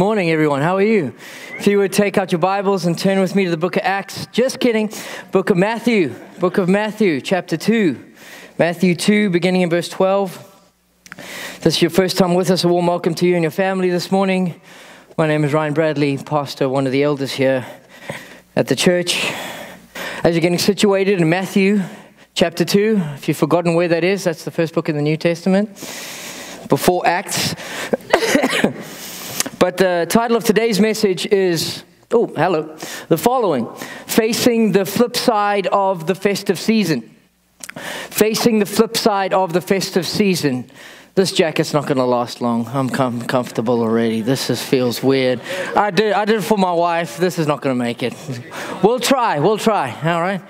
Morning, everyone. How are you? If you would take out your Bibles and turn with me to the book of Acts. Just kidding. Book of Matthew. Book of Matthew, chapter 2. Matthew 2, beginning in verse 12. If this is your first time with us, a warm welcome to you and your family this morning. My name is Ryan Bradley, pastor, one of the elders here at the church. As you're getting situated in Matthew chapter 2, if you've forgotten where that is, that's the first book in the New Testament, before Acts. But the title of today's message is, oh, hello, the following Facing the Flip Side of the Festive Season. Facing the flip side of the festive season. This jacket's not going to last long. I'm com- comfortable already. This just feels weird. I did, I did it for my wife. This is not going to make it. We'll try. We'll try. All right.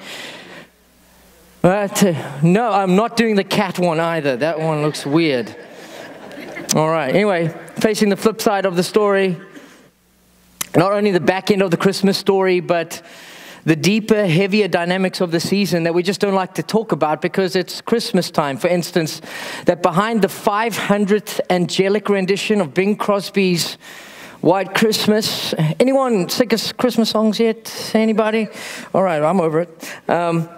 But uh, no, I'm not doing the cat one either. That one looks weird. All right. Anyway, facing the flip side of the story, not only the back end of the Christmas story, but the deeper, heavier dynamics of the season that we just don't like to talk about because it's Christmas time. For instance, that behind the 500th angelic rendition of Bing Crosby's White Christmas, anyone sick of Christmas songs yet? Anybody? All right, I'm over it. Um,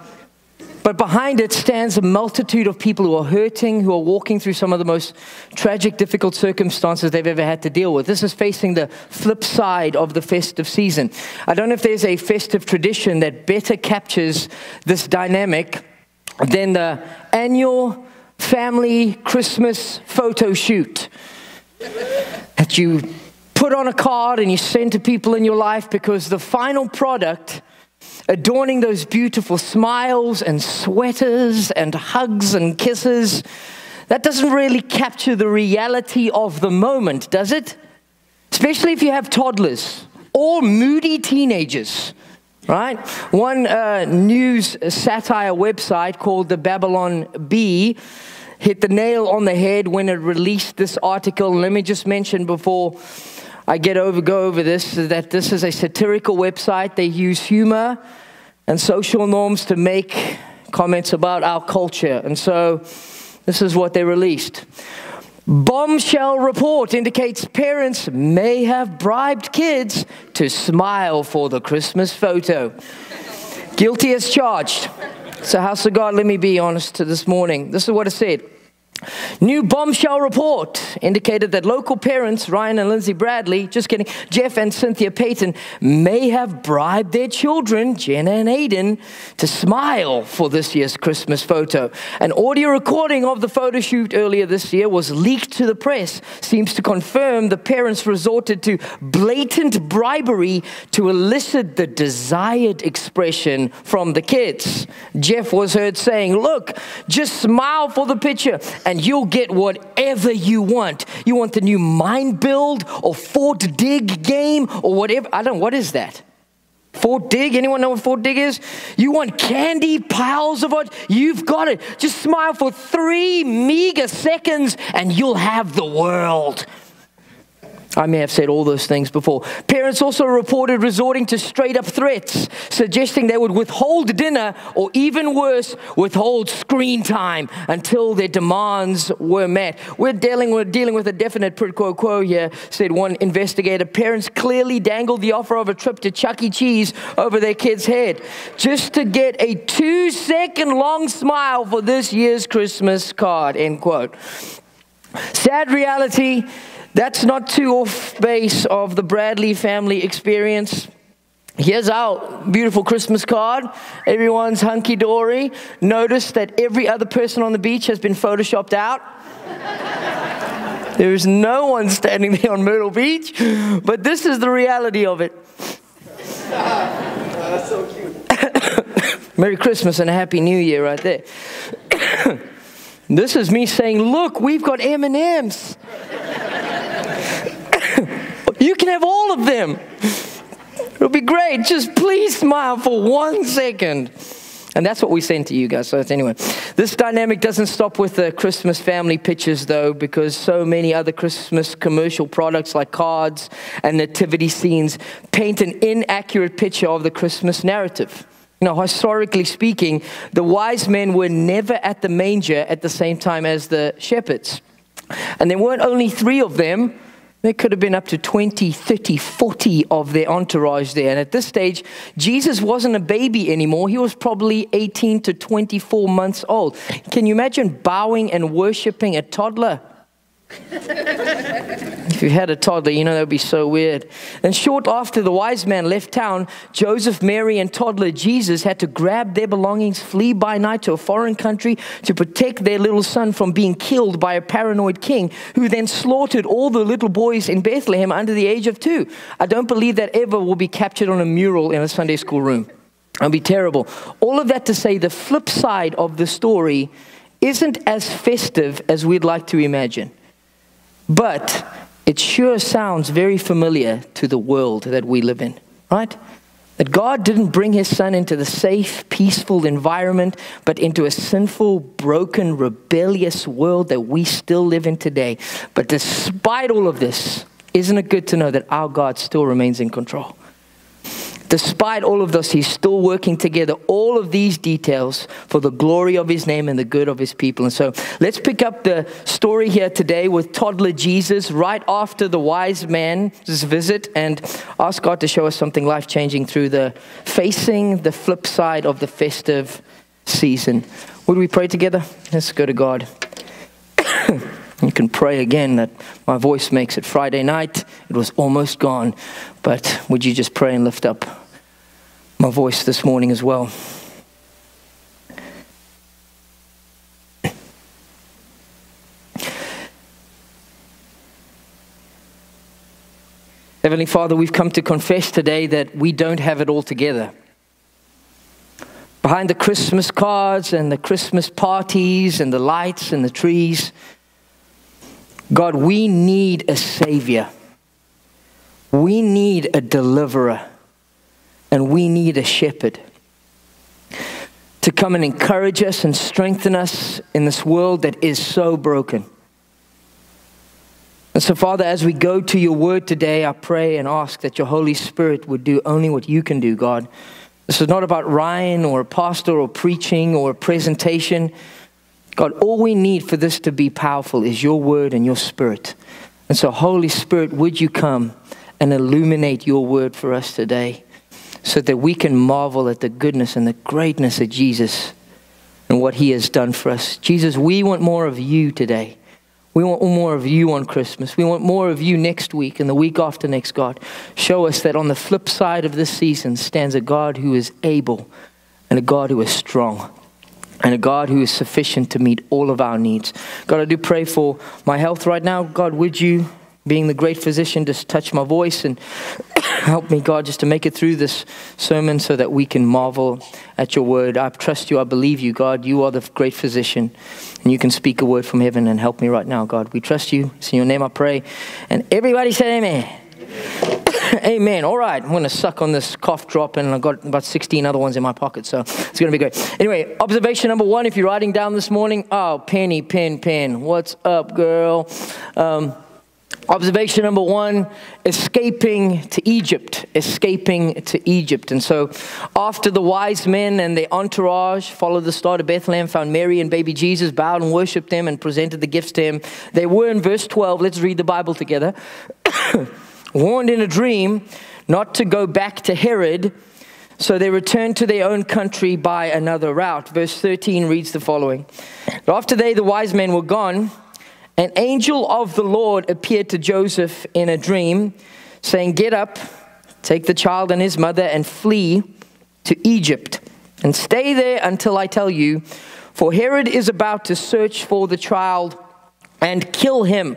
but behind it stands a multitude of people who are hurting, who are walking through some of the most tragic, difficult circumstances they've ever had to deal with. This is facing the flip side of the festive season. I don't know if there's a festive tradition that better captures this dynamic than the annual family Christmas photo shoot that you put on a card and you send to people in your life because the final product adorning those beautiful smiles and sweaters and hugs and kisses, that doesn't really capture the reality of the moment, does it? Especially if you have toddlers or moody teenagers, right? One uh, news satire website called the Babylon Bee hit the nail on the head when it released this article. Let me just mention before I get over go over this that this is a satirical website. They use humor and social norms to make comments about our culture. And so this is what they released. Bombshell report indicates parents may have bribed kids to smile for the Christmas photo. Guilty as charged. So, House of God, let me be honest to this morning. This is what it said. New bombshell report indicated that local parents, Ryan and Lindsay Bradley, just kidding, Jeff and Cynthia Payton, may have bribed their children, Jenna and Aiden, to smile for this year's Christmas photo. An audio recording of the photo shoot earlier this year was leaked to the press, seems to confirm the parents resorted to blatant bribery to elicit the desired expression from the kids. Jeff was heard saying, Look, just smile for the picture and you'll get whatever you want. You want the new mind build or Fort Dig game or whatever. I don't know, what is that? Fort Dig? Anyone know what Fort Dig is? You want candy piles of it? You've got it. Just smile for three meager seconds and you'll have the world. I may have said all those things before. Parents also reported resorting to straight up threats, suggesting they would withhold dinner or even worse, withhold screen time until their demands were met. We're dealing with, dealing with a definite quid quo quo here, said one investigator. Parents clearly dangled the offer of a trip to Chuck E. Cheese over their kid's head just to get a two second long smile for this year's Christmas card, end quote. Sad reality that's not too off base of the Bradley family experience. Here's our beautiful Christmas card. Everyone's hunky dory. Notice that every other person on the beach has been photoshopped out. there is no one standing there on Myrtle Beach, but this is the reality of it. That's so cute. Merry Christmas and a Happy New Year, right there. this is me saying, "Look, we've got M and M's." Can have all of them. It'll be great. Just please smile for one second. And that's what we send to you guys. So anyway, this dynamic doesn't stop with the Christmas family pictures though, because so many other Christmas commercial products like cards and nativity scenes paint an inaccurate picture of the Christmas narrative. You know, historically speaking, the wise men were never at the manger at the same time as the shepherds. And there weren't only three of them, There could have been up to 20, 30, 40 of their entourage there. And at this stage, Jesus wasn't a baby anymore. He was probably 18 to 24 months old. Can you imagine bowing and worshiping a toddler? If you had a toddler, you know that would be so weird. And short after the wise man left town, Joseph, Mary, and toddler Jesus had to grab their belongings, flee by night to a foreign country to protect their little son from being killed by a paranoid king who then slaughtered all the little boys in Bethlehem under the age of two. I don't believe that ever will be captured on a mural in a Sunday school room. It'll be terrible. All of that to say, the flip side of the story isn't as festive as we'd like to imagine. But it sure sounds very familiar to the world that we live in, right? That God didn't bring his son into the safe, peaceful environment, but into a sinful, broken, rebellious world that we still live in today. But despite all of this, isn't it good to know that our God still remains in control? Despite all of this, he's still working together all of these details for the glory of his name and the good of his people. And so let's pick up the story here today with toddler Jesus right after the wise man's visit and ask God to show us something life changing through the facing the flip side of the festive season. Would we pray together? Let's go to God. You can pray again that my voice makes it. Friday night, it was almost gone. But would you just pray and lift up my voice this morning as well. Heavenly Father, we've come to confess today that we don't have it all together. Behind the Christmas cards and the Christmas parties and the lights and the trees, God, we need a Savior. We need a deliverer and we need a shepherd to come and encourage us and strengthen us in this world that is so broken. And so, Father, as we go to your word today, I pray and ask that your Holy Spirit would do only what you can do, God. This is not about Ryan or a pastor or preaching or a presentation. God, all we need for this to be powerful is your word and your spirit. And so, Holy Spirit, would you come and illuminate your word for us today? So that we can marvel at the goodness and the greatness of Jesus and what he has done for us. Jesus, we want more of you today. We want more of you on Christmas. We want more of you next week and the week after next, God. Show us that on the flip side of this season stands a God who is able and a God who is strong and a God who is sufficient to meet all of our needs. God, I do pray for my health right now. God, would you, being the great physician, just touch my voice and Help me, God, just to make it through this sermon so that we can marvel at your word. I trust you. I believe you, God. You are the great physician, and you can speak a word from heaven and help me right now, God. We trust you. It's in your name I pray. And everybody say amen. Amen. All right, I'm going to suck on this cough drop, and I've got about 16 other ones in my pocket, so it's going to be great. Anyway, observation number one if you're writing down this morning, oh, Penny, Pen, Pen, what's up, girl? Um, Observation number one escaping to Egypt. Escaping to Egypt. And so, after the wise men and their entourage followed the star to Bethlehem, found Mary and baby Jesus, bowed and worshiped them, and presented the gifts to him, they were in verse 12. Let's read the Bible together. Warned in a dream not to go back to Herod. So they returned to their own country by another route. Verse 13 reads the following After they, the wise men, were gone, an angel of the Lord appeared to Joseph in a dream, saying, Get up, take the child and his mother, and flee to Egypt, and stay there until I tell you, for Herod is about to search for the child and kill him.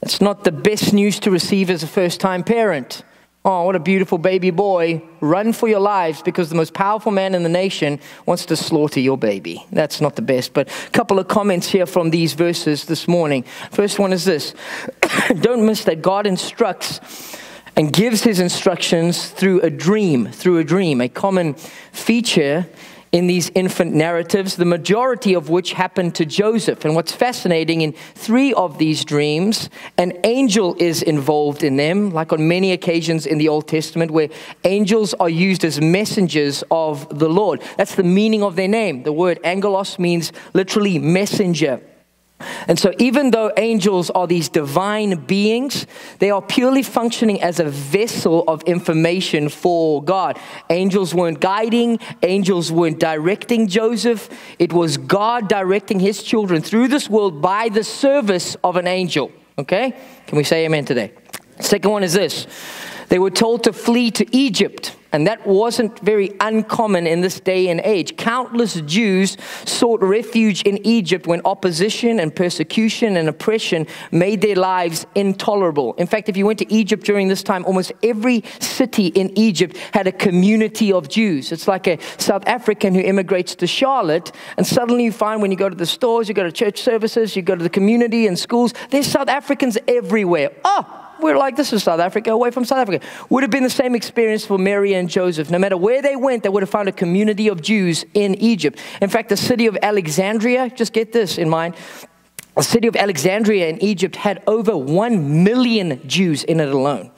That's not the best news to receive as a first time parent. Oh, what a beautiful baby boy. Run for your lives because the most powerful man in the nation wants to slaughter your baby. That's not the best. But a couple of comments here from these verses this morning. First one is this Don't miss that God instructs and gives his instructions through a dream. Through a dream. A common feature in these infant narratives, the majority of which happened to Joseph. And what's fascinating, in three of these dreams, an angel is involved in them, like on many occasions in the Old Testament, where angels are used as messengers of the Lord. That's the meaning of their name. The word angelos means literally messenger. And so, even though angels are these divine beings, they are purely functioning as a vessel of information for God. Angels weren't guiding, angels weren't directing Joseph. It was God directing his children through this world by the service of an angel. Okay? Can we say amen today? Second one is this they were told to flee to Egypt. And that wasn't very uncommon in this day and age. Countless Jews sought refuge in Egypt when opposition and persecution and oppression made their lives intolerable. In fact, if you went to Egypt during this time, almost every city in Egypt had a community of Jews. It's like a South African who immigrates to Charlotte, and suddenly you find when you go to the stores, you go to church services, you go to the community and schools, there's South Africans everywhere. Oh, we're like, this is South Africa, away from South Africa. Would have been the same experience for Mary and Joseph. No matter where they went, they would have found a community of Jews in Egypt. In fact, the city of Alexandria, just get this in mind, the city of Alexandria in Egypt had over 1 million Jews in it alone.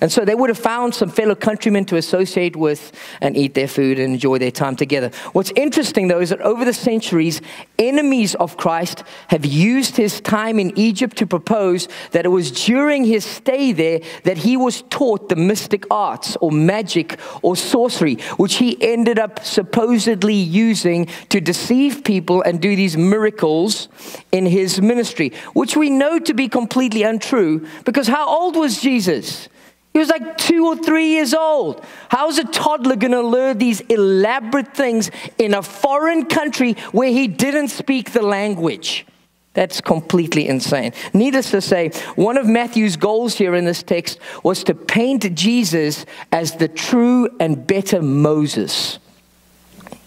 And so they would have found some fellow countrymen to associate with and eat their food and enjoy their time together. What's interesting, though, is that over the centuries, enemies of Christ have used his time in Egypt to propose that it was during his stay there that he was taught the mystic arts or magic or sorcery, which he ended up supposedly using to deceive people and do these miracles in his ministry, which we know to be completely untrue because how old was Jesus? He was like two or three years old. How's a toddler going to learn these elaborate things in a foreign country where he didn't speak the language? That's completely insane. Needless to say, one of Matthew's goals here in this text was to paint Jesus as the true and better Moses.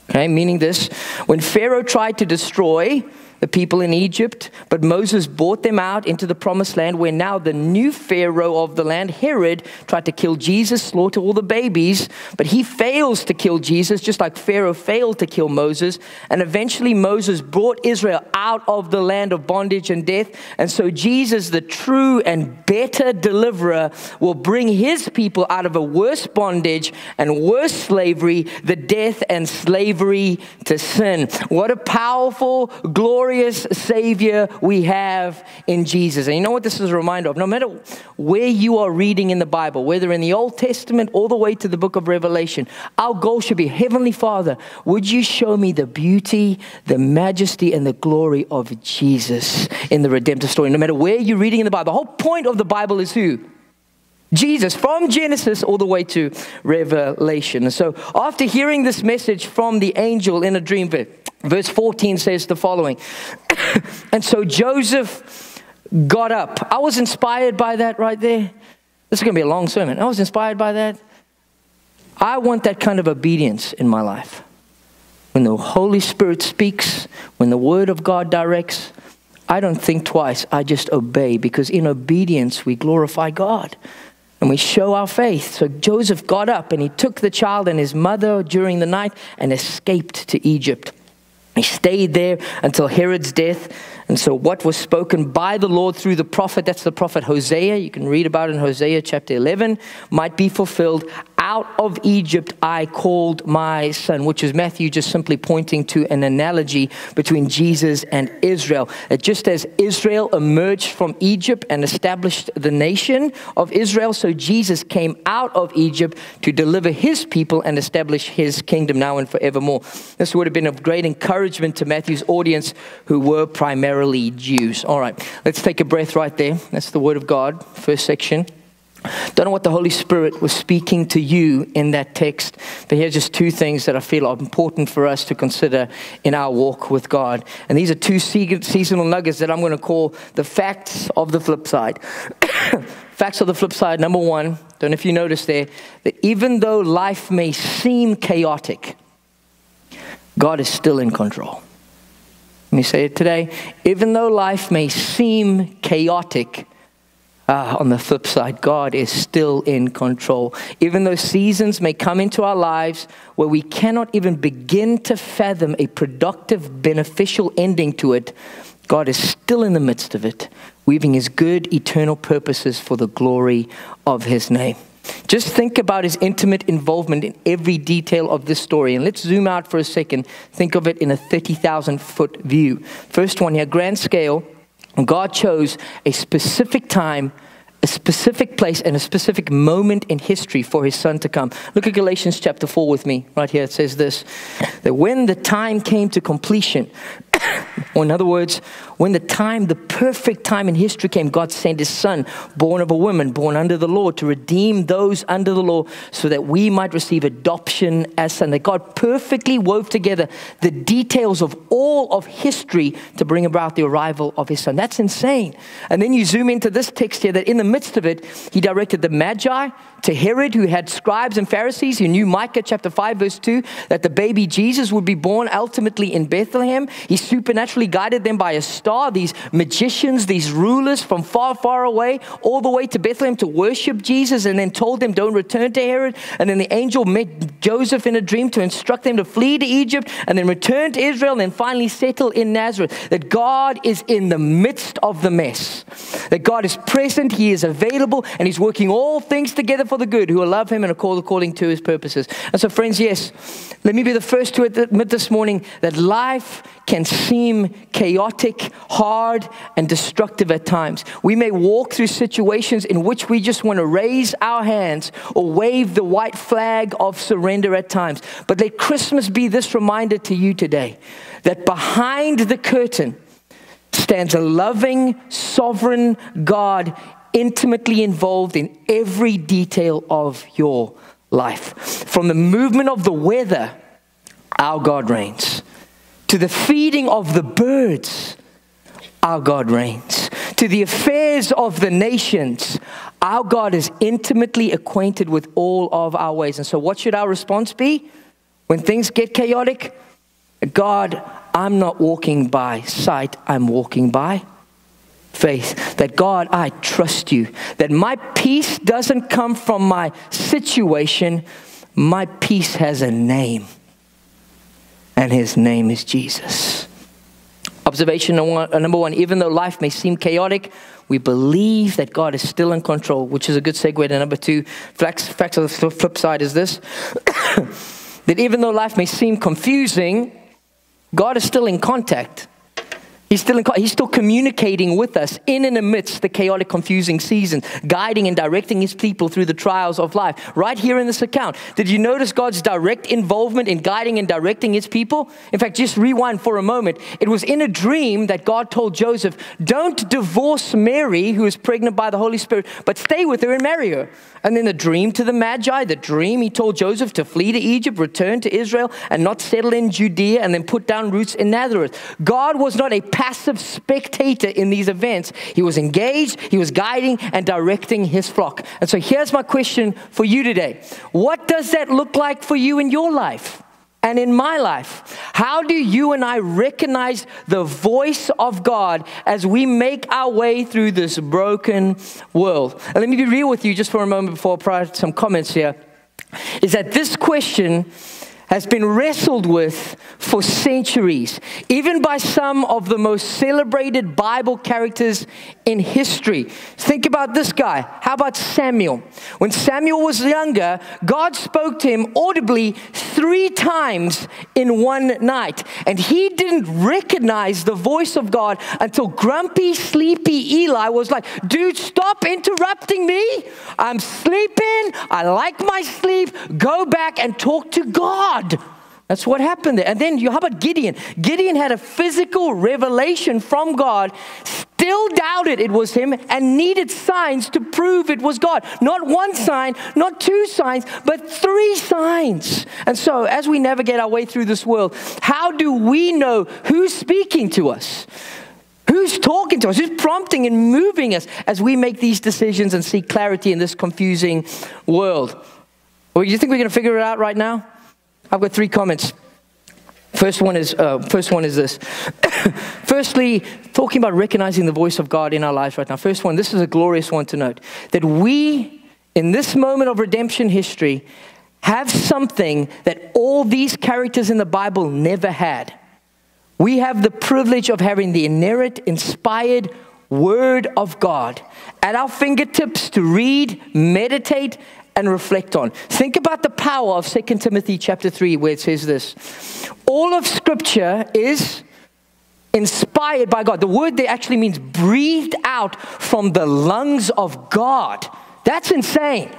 Okay, meaning this when Pharaoh tried to destroy the people in Egypt, but Moses brought them out into the promised land where now the new Pharaoh of the land, Herod, tried to kill Jesus, slaughter all the babies, but he fails to kill Jesus, just like Pharaoh failed to kill Moses. And eventually Moses brought Israel out of the land of bondage and death. And so Jesus, the true and better deliverer, will bring his people out of a worse bondage and worse slavery, the death and slavery to sin. What a powerful, glorious, glorious Savior we have in Jesus. And you know what this is a reminder of? No matter where you are reading in the Bible, whether in the Old Testament all the way to the book of Revelation, our goal should be Heavenly Father, would you show me the beauty, the majesty, and the glory of Jesus in the redemptive story? No matter where you're reading in the Bible, the whole point of the Bible is who? Jesus from Genesis all the way to Revelation. So, after hearing this message from the angel in a dream, Verse 14 says the following And so Joseph got up. I was inspired by that right there. This is going to be a long sermon. I was inspired by that. I want that kind of obedience in my life. When the Holy Spirit speaks, when the Word of God directs, I don't think twice. I just obey because in obedience we glorify God and we show our faith. So Joseph got up and he took the child and his mother during the night and escaped to Egypt. He stayed there until Herod's death. And so, what was spoken by the Lord through the prophet, that's the prophet Hosea, you can read about in Hosea chapter 11, might be fulfilled out of Egypt I called my son, which is Matthew just simply pointing to an analogy between Jesus and Israel. That just as Israel emerged from Egypt and established the nation of Israel, so Jesus came out of Egypt to deliver his people and establish his kingdom now and forevermore. This would have been of great encouragement to Matthew's audience who were primarily Jews. All right, let's take a breath right there. That's the word of God, first section. Don't know what the Holy Spirit was speaking to you in that text, but here's just two things that I feel are important for us to consider in our walk with God. And these are two seasonal nuggets that I'm going to call the facts of the flip side. facts of the flip side, number one, don't know if you noticed there, that even though life may seem chaotic, God is still in control. Let me say it today. Even though life may seem chaotic, uh, on the flip side, God is still in control. Even though seasons may come into our lives where we cannot even begin to fathom a productive, beneficial ending to it, God is still in the midst of it, weaving his good, eternal purposes for the glory of his name. Just think about his intimate involvement in every detail of this story. And let's zoom out for a second. Think of it in a 30,000 foot view. First one here, grand scale God chose a specific time, a specific place, and a specific moment in history for his son to come. Look at Galatians chapter 4 with me. Right here it says this that when the time came to completion, or in other words, when the time, the perfect time in history came, God sent his son, born of a woman, born under the law, to redeem those under the law so that we might receive adoption as son. That God perfectly wove together the details of all of history to bring about the arrival of his son. That's insane. And then you zoom into this text here that in the midst of it, he directed the Magi to Herod, who had scribes and Pharisees, who knew Micah chapter 5, verse 2, that the baby Jesus would be born ultimately in Bethlehem. He supernaturally guided them by a star, these magicians, these rulers from far, far away, all the way to Bethlehem to worship Jesus, and then told them, Don't return to Herod. And then the angel met Joseph in a dream to instruct them to flee to Egypt and then return to Israel and then finally settle in Nazareth. That God is in the midst of the mess, that God is present, He is available, and He's working all things together for the good who will love him and are called according to his purposes. And so, friends, yes, let me be the first to admit this morning that life can seem chaotic, hard, and destructive at times. We may walk through situations in which we just want to raise our hands or wave the white flag of surrender at times. But let Christmas be this reminder to you today that behind the curtain, stands a loving, sovereign God intimately involved in every detail of your life. From the movement of the weather, our God reigns, to the feeding of the birds, our God reigns, to the affairs of the nations, our God is intimately acquainted with all of our ways. And so, what should our response be when things get chaotic? God, I'm not walking by sight, I'm walking by faith that God, I trust you. That my peace doesn't come from my situation, my peace has a name, and his name is Jesus. Observation uh, number one even though life may seem chaotic, we believe that God is still in control, which is a good segue to number two. Facts, facts of the flip side is this that even though life may seem confusing, God is still in contact. He's still, in, he's still communicating with us in and amidst the chaotic, confusing season, guiding and directing his people through the trials of life. Right here in this account, did you notice God's direct involvement in guiding and directing his people? In fact, just rewind for a moment. It was in a dream that God told Joseph, Don't divorce Mary, who is pregnant by the Holy Spirit, but stay with her and marry her. And then the dream to the Magi, the dream he told Joseph to flee to Egypt, return to Israel, and not settle in Judea, and then put down roots in Nazareth. God was not a passive spectator in these events. He was engaged, he was guiding and directing his flock. And so here's my question for you today What does that look like for you in your life? and in my life? How do you and I recognize the voice of God as we make our way through this broken world? And let me be real with you just for a moment before I provide some comments here. Is that this question has been wrestled with for centuries, even by some of the most celebrated Bible characters in history. Think about this guy. How about Samuel? When Samuel was younger, God spoke to him audibly three times in one night, and he didn't recognize the voice of God until grumpy, sleepy Eli was like, Dude, stop interrupting me. I'm sleeping. I like my sleep. Go back and talk to God. That's what happened there. And then you, how about Gideon? Gideon had a physical revelation from God, still doubted it was him, and needed signs to prove it was God. Not one sign, not two signs, but three signs. And so, as we navigate our way through this world, how do we know who's speaking to us? Who's talking to us? Who's prompting and moving us as we make these decisions and seek clarity in this confusing world? Well, you think we're going to figure it out right now? I've got three comments. First one is, uh, first one is this. Firstly, talking about recognizing the voice of God in our lives right now. First one, this is a glorious one to note that we, in this moment of redemption history, have something that all these characters in the Bible never had. We have the privilege of having the inerrant, inspired Word of God at our fingertips to read, meditate, and reflect on. Think about the power of 2 Timothy chapter 3 where it says this. All of scripture is inspired by God. The word there actually means breathed out from the lungs of God. That's insane.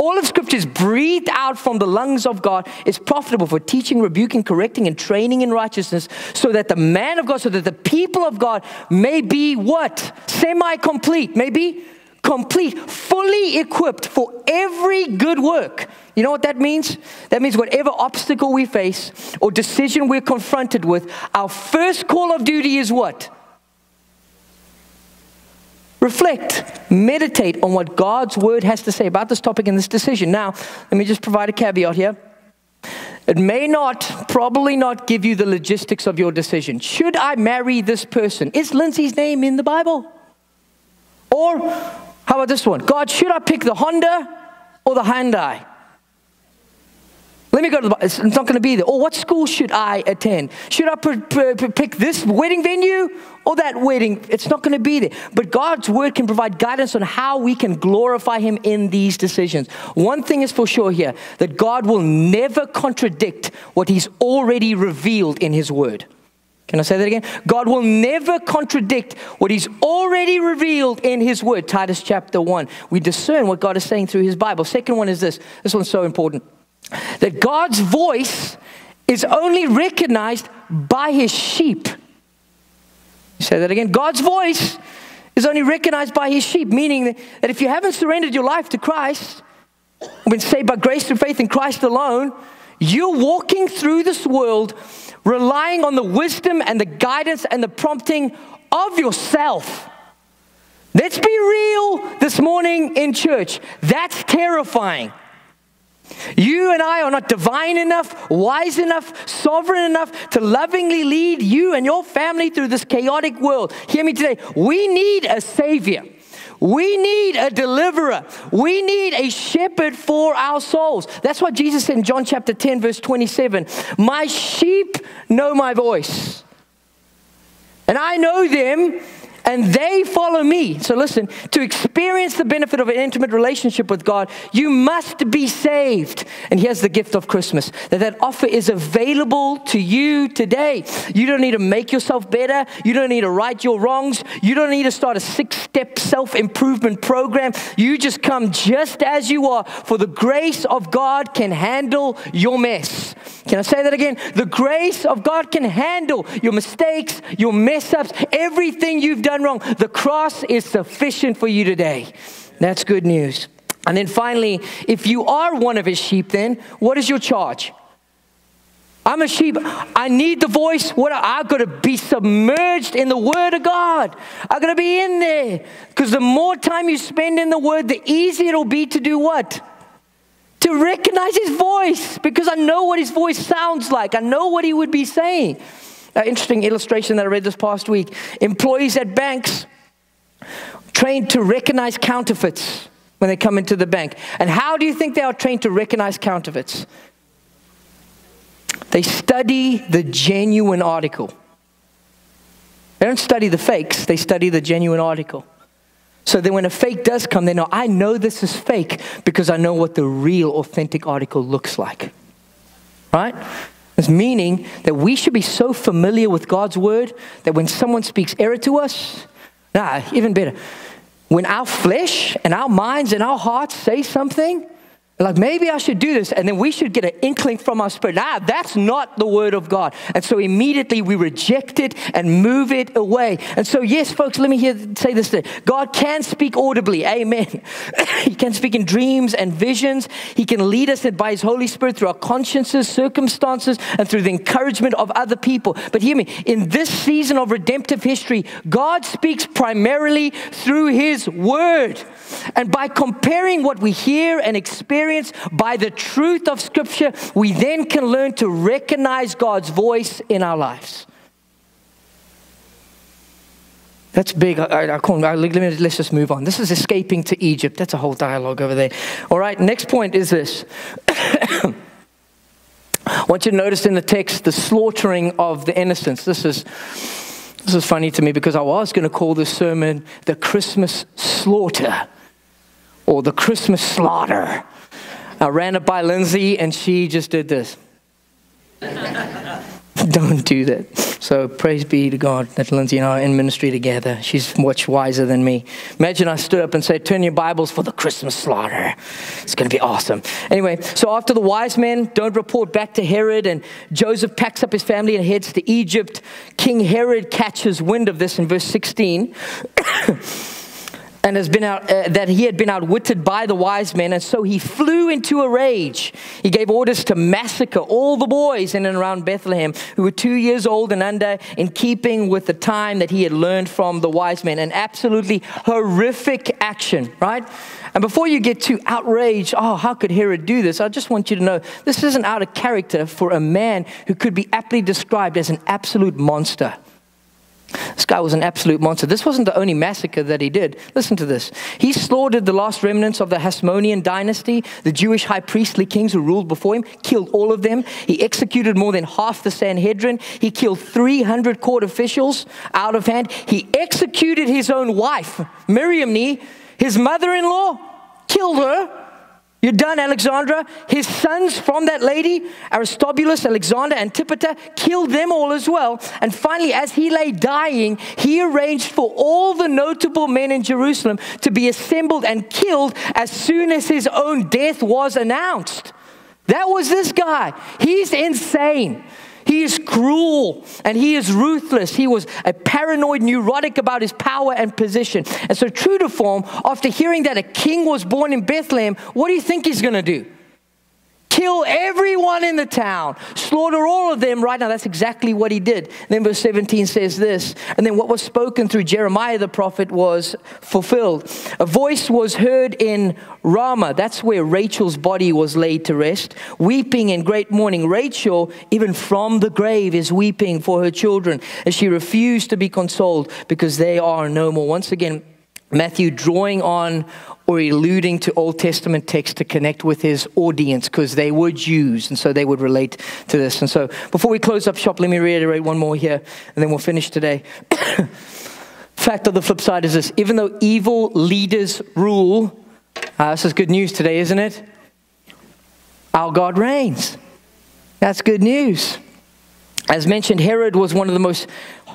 All of Scripture is breathed out from the lungs of God, is profitable for teaching, rebuking, correcting, and training in righteousness, so that the man of God, so that the people of God may be what? Semi complete, maybe complete, fully equipped for every good work. You know what that means? That means whatever obstacle we face or decision we're confronted with, our first call of duty is what? Reflect, meditate on what God's word has to say about this topic and this decision. Now, let me just provide a caveat here. It may not, probably not give you the logistics of your decision. Should I marry this person? Is Lindsay's name in the Bible? Or how about this one? God, should I pick the Honda or the Hyundai? Let me go to the, it's not going to be there. Or what school should I attend? Should I pick this wedding venue or that wedding? It's not going to be there. But God's word can provide guidance on how we can glorify Him in these decisions. One thing is for sure here that God will never contradict what He's already revealed in His word. Can I say that again? God will never contradict what He's already revealed in His Word. Titus chapter 1. We discern what God is saying through His Bible. Second one is this. This one's so important that God's voice is only recognized by his sheep. Say that again. God's voice is only recognized by his sheep, meaning that if you haven't surrendered your life to Christ, been saved by grace through faith in Christ alone, you're walking through this world relying on the wisdom and the guidance and the prompting of yourself. Let's be real this morning in church. That's terrifying. You and I are not divine enough, wise enough, sovereign enough to lovingly lead you and your family through this chaotic world. Hear me today. We need a Savior. We need a deliverer. We need a shepherd for our souls. That's what Jesus said in John chapter 10, verse 27. My sheep know my voice, and I know them and they follow me. So listen, to experience the benefit of an intimate relationship with God, you must be saved. And here's the gift of Christmas that that offer is available to you today. You don't need to make yourself better. You don't need to right your wrongs. You don't need to start a six step self improvement program. You just come just as you are, for the grace of God can handle your mess. Can I say that again? The grace of God can handle your mistakes, your mess ups, everything you've done wrong. The cross is sufficient for you today. That's good news. And then finally, if you are one of his sheep, then what is your charge? I'm a sheep. I need the voice. What I've got to be submerged in the Word of God. I've got to be in there. Because the more time you spend in the Word, the easier it'll be to do what? To recognize His voice. Because I know what His voice sounds like. I know what He would be saying. An interesting illustration that I read this past week. Employees at banks trained to recognize counterfeits when they come into the bank. And how do you think they are trained to recognize counterfeits? They study the genuine article. They don't study the fakes, they study the genuine article. So then when a fake does come, they know, I know this is fake because I know what the real authentic article looks like. Right? It's meaning that we should be so familiar with God's word that when someone speaks error to us, nah, even better, when our flesh and our minds and our hearts say something, like, maybe I should do this. And then we should get an inkling from our spirit. Ah, that's not the word of God. And so immediately we reject it and move it away. And so, yes, folks, let me hear, say this thing. God can speak audibly. Amen. he can speak in dreams and visions. He can lead us by His Holy Spirit through our consciences, circumstances, and through the encouragement of other people. But hear me, in this season of redemptive history, God speaks primarily through His word. And by comparing what we hear and experience by the truth of Scripture, we then can learn to recognize God's voice in our lives. That's big. I, I can't, I, let me, let's just move on. This is escaping to Egypt. That's a whole dialogue over there. All right, next point is this. I want you to notice in the text the slaughtering of the innocents. This is this is funny to me because I was going to call this sermon the Christmas slaughter or the Christmas slaughter. I ran it by Lindsay and she just did this. Don't do that. So praise be to God that Lindsay and I are in ministry together. She's much wiser than me. Imagine I stood up and said, Turn your Bibles for the Christmas slaughter. It's going to be awesome. Anyway, so after the wise men don't report back to Herod, and Joseph packs up his family and heads to Egypt, King Herod catches wind of this in verse 16. and has been out, uh, that he had been outwitted by the wise men, and so he flew into a rage. He gave orders to massacre all the boys in and around Bethlehem who were two years old and under, in keeping with the time that he had learned from the wise men. An absolutely horrific action, right? And before you get too outraged, oh, how could Herod do this? I just want you to know this isn't out of character for a man who could be aptly described as an absolute monster. This guy was an absolute monster. This wasn't the only massacre that he did. Listen to this. He slaughtered the last remnants of the Hasmonean dynasty, the Jewish high priestly kings who ruled before him, killed all of them. He executed more than half the Sanhedrin. He killed 300 court officials out of hand. He executed his own wife, Miriam, his mother in law, killed her. You're done, Alexandra. His sons from that lady, Aristobulus, Alexander, Antipater, killed them all as well. And finally, as he lay dying, he arranged for all the notable men in Jerusalem to be assembled and killed as soon as his own death was announced. That was this guy. He's insane. He is cruel and he is ruthless. He was a paranoid neurotic about his power and position. And so, true to form, after hearing that a king was born in Bethlehem, what do you think he's going to do? Kill everyone in the town, slaughter all of them right now. That's exactly what he did. And then verse 17 says this, and then what was spoken through Jeremiah the prophet was fulfilled. A voice was heard in Ramah, that's where Rachel's body was laid to rest, weeping in great mourning. Rachel, even from the grave, is weeping for her children as she refused to be consoled because they are no more. Once again, Matthew drawing on or alluding to Old Testament texts to connect with his audience because they were Jews and so they would relate to this. And so before we close up shop, let me reiterate one more here and then we'll finish today. Fact of the flip side is this even though evil leaders rule, uh, this is good news today, isn't it? Our God reigns. That's good news. As mentioned, Herod was one of the most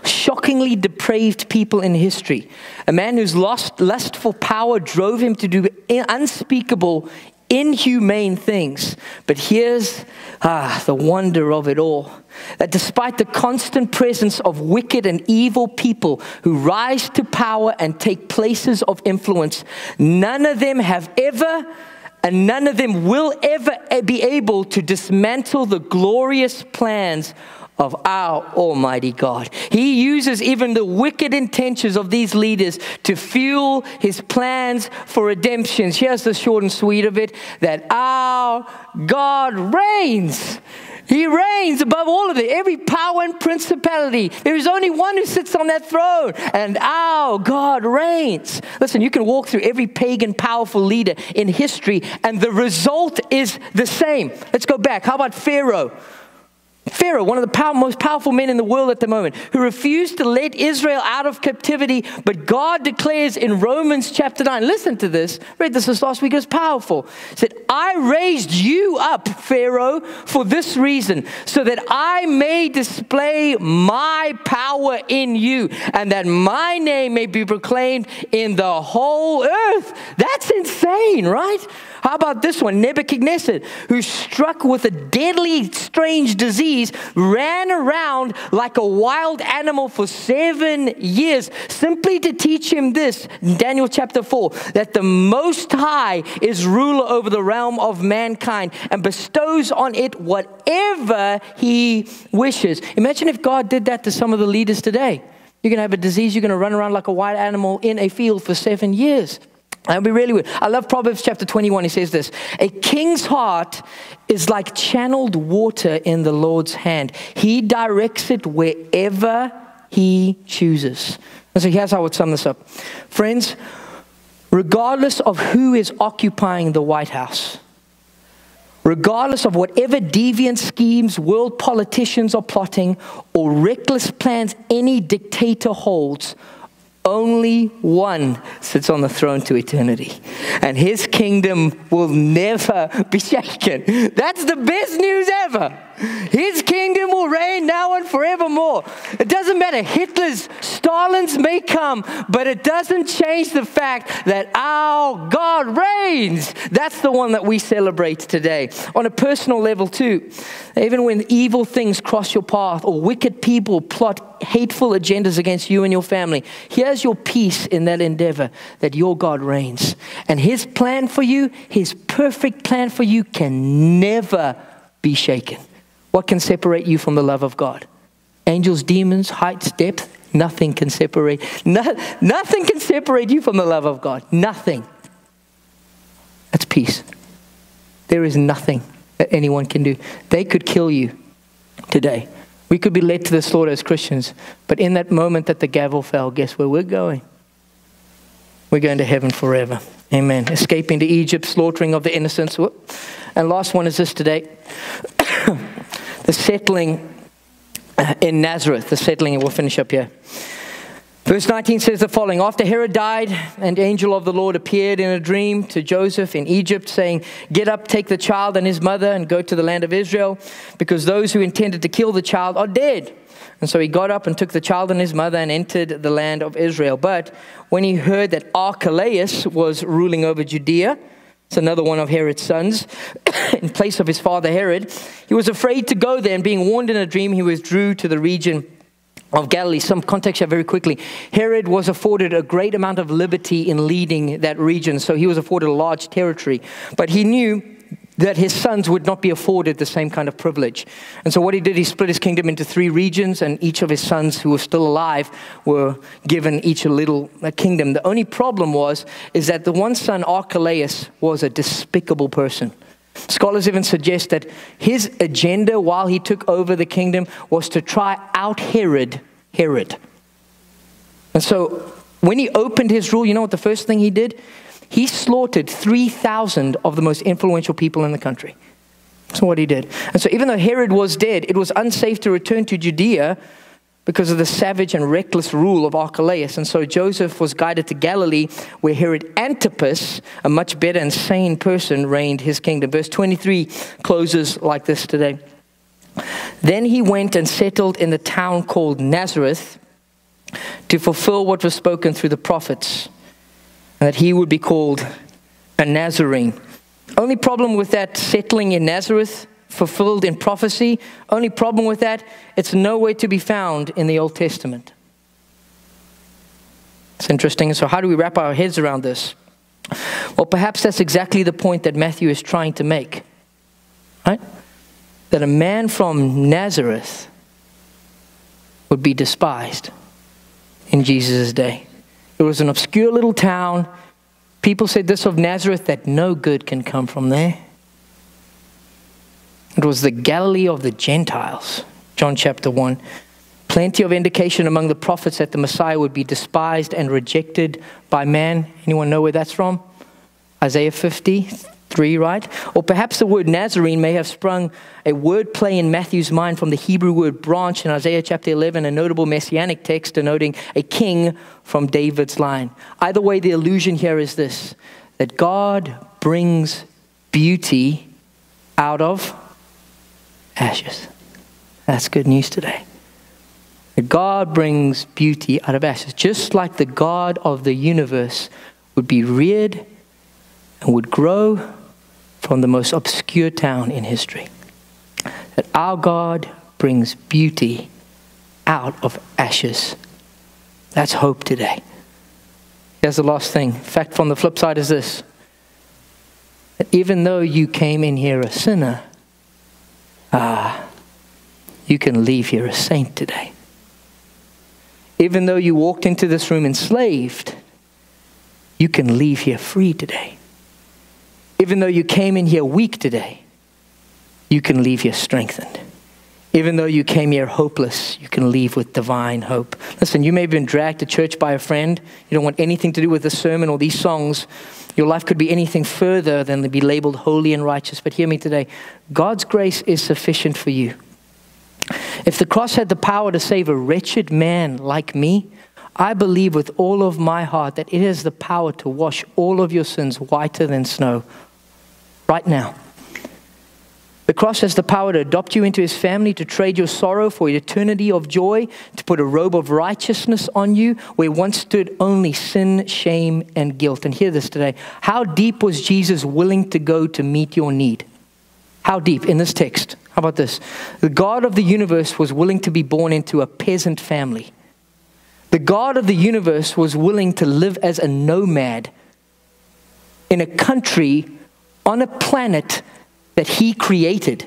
shockingly depraved people in history. A man whose lust, lust for power drove him to do unspeakable, inhumane things. But here's ah, the wonder of it all that despite the constant presence of wicked and evil people who rise to power and take places of influence, none of them have ever and none of them will ever be able to dismantle the glorious plans of our Almighty God. He uses even the wicked intentions of these leaders to fuel his plans for redemption. Here's the short and sweet of it that our God reigns. He reigns above all of it, every power and principality. There is only one who sits on that throne, and our God reigns. Listen, you can walk through every pagan powerful leader in history, and the result is the same. Let's go back. How about Pharaoh? Pharaoh, one of the most powerful men in the world at the moment, who refused to let Israel out of captivity, but God declares in Romans chapter 9, listen to this, read this this last week, it was powerful. Said, I raised you up, Pharaoh, for this reason, so that I may display my power in you, and that my name may be proclaimed in the whole earth. That's insane, right? How about this one? Nebuchadnezzar, who struck with a deadly, strange disease, ran around like a wild animal for seven years, simply to teach him this, Daniel chapter 4, that the Most High is ruler over the realm of mankind and bestows on it whatever he wishes. Imagine if God did that to some of the leaders today. You're going to have a disease, you're going to run around like a wild animal in a field for seven years. That'd be really weird. I love Proverbs chapter 21. He says this A king's heart is like channeled water in the Lord's hand, he directs it wherever he chooses. And so here's how I would sum this up. Friends, regardless of who is occupying the White House, regardless of whatever deviant schemes world politicians are plotting or reckless plans any dictator holds, only one sits on the throne to eternity. and his kingdom will never be shaken. That's the best news ever. His kingdom will reign now and forevermore. It doesn't matter. Hitler's, Stalin's may come, but it doesn't change the fact that our God reigns. That's the one that we celebrate today. On a personal level, too, even when evil things cross your path or wicked people plot hateful agendas against you and your family, here's your peace in that endeavor that your God reigns. And his plan for you, his perfect plan for you, can never be shaken. What can separate you from the love of God? Angels, demons, heights, depth, nothing can separate. No, nothing can separate you from the love of God. Nothing. That's peace. There is nothing that anyone can do. They could kill you today. We could be led to the slaughter as Christians, but in that moment that the gavel fell, guess where we're going? We're going to heaven forever. Amen. Escaping to Egypt, slaughtering of the innocents. And last one is this today. the settling uh, in Nazareth, the settling, and we'll finish up here. Verse 19 says the following After Herod died, an angel of the Lord appeared in a dream to Joseph in Egypt, saying, Get up, take the child and his mother, and go to the land of Israel, because those who intended to kill the child are dead. And so he got up and took the child and his mother and entered the land of Israel. But when he heard that Archelaus was ruling over Judea, it's another one of Herod's sons, in place of his father Herod. He was afraid to go there, and being warned in a dream, he withdrew to the region of Galilee. Some context here very quickly. Herod was afforded a great amount of liberty in leading that region, so he was afforded a large territory. But he knew that his sons would not be afforded the same kind of privilege. And so, what he did, he split his kingdom into three regions, and each of his sons who were still alive were given each a little a kingdom. The only problem was is that the one son, Archelaus, was a despicable person. Scholars even suggest that his agenda while he took over the kingdom was to try out Herod, Herod. And so, when he opened his rule, you know what the first thing he did? He slaughtered 3,000 of the most influential people in the country. That's what he did. And so, even though Herod was dead, it was unsafe to return to Judea because of the savage and reckless rule of Archelaus. And so Joseph was guided to Galilee, where Herod Antipas, a much better and sane person, reigned his kingdom. Verse 23 closes like this today. Then he went and settled in the town called Nazareth to fulfill what was spoken through the prophets that he would be called a Nazarene. Only problem with that settling in Nazareth, fulfilled in prophecy, only problem with that, it's nowhere to be found in the Old Testament. It's interesting. So, how do we wrap our heads around this? Well, perhaps that's exactly the point that Matthew is trying to make. Right? That a man from Nazareth would be despised in Jesus' day. It was an obscure little town. People said this of Nazareth that no good can come from there. It was the Galilee of the Gentiles, John chapter 1. Plenty of indication among the prophets that the Messiah would be despised and rejected by man. Anyone know where that's from? Isaiah 50, 3, right? Or perhaps the word Nazarene may have sprung a word play in Matthew's mind from the Hebrew word branch in Isaiah chapter 11, a notable messianic text denoting a king from David's line. Either way, the illusion here is this that God brings beauty out of ashes. That's good news today. That God brings beauty out of ashes, just like the God of the universe would be reared and would grow from the most obscure town in history. That our God brings beauty out of ashes. That's hope today. Here's the last thing. Fact from the flip side is this that even though you came in here a sinner, ah, you can leave here a saint today. Even though you walked into this room enslaved, you can leave here free today. Even though you came in here weak today, you can leave here strengthened. Even though you came here hopeless, you can leave with divine hope. Listen, you may have been dragged to church by a friend. You don't want anything to do with the sermon or these songs. Your life could be anything further than to be labeled holy and righteous. But hear me today God's grace is sufficient for you. If the cross had the power to save a wretched man like me, I believe with all of my heart that it has the power to wash all of your sins whiter than snow right now. The cross has the power to adopt you into his family, to trade your sorrow for eternity of joy, to put a robe of righteousness on you where once stood only sin, shame, and guilt. And hear this today. How deep was Jesus willing to go to meet your need? How deep in this text? How about this? The God of the universe was willing to be born into a peasant family. The God of the universe was willing to live as a nomad in a country on a planet that he created.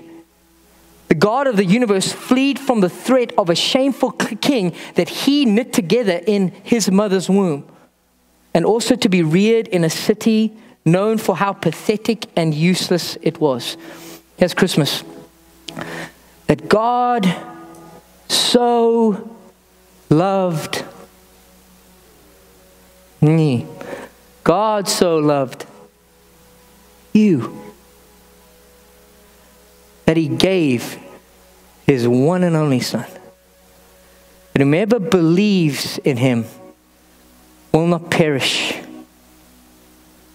The God of the universe fled from the threat of a shameful king that he knit together in his mother's womb, and also to be reared in a city known for how pathetic and useless it was. Here's Christmas. That God so loved me. God so loved you that he gave his one and only Son. That whomever believes in him will not perish,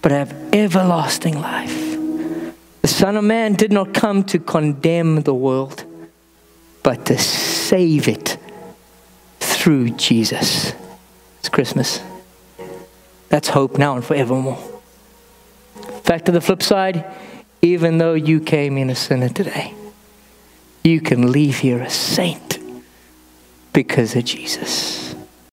but have everlasting life. The Son of Man did not come to condemn the world, but to save it through Jesus. It's Christmas. That's hope now and forevermore. Fact of the flip side, even though you came in a sinner today, you can leave here a saint because of Jesus.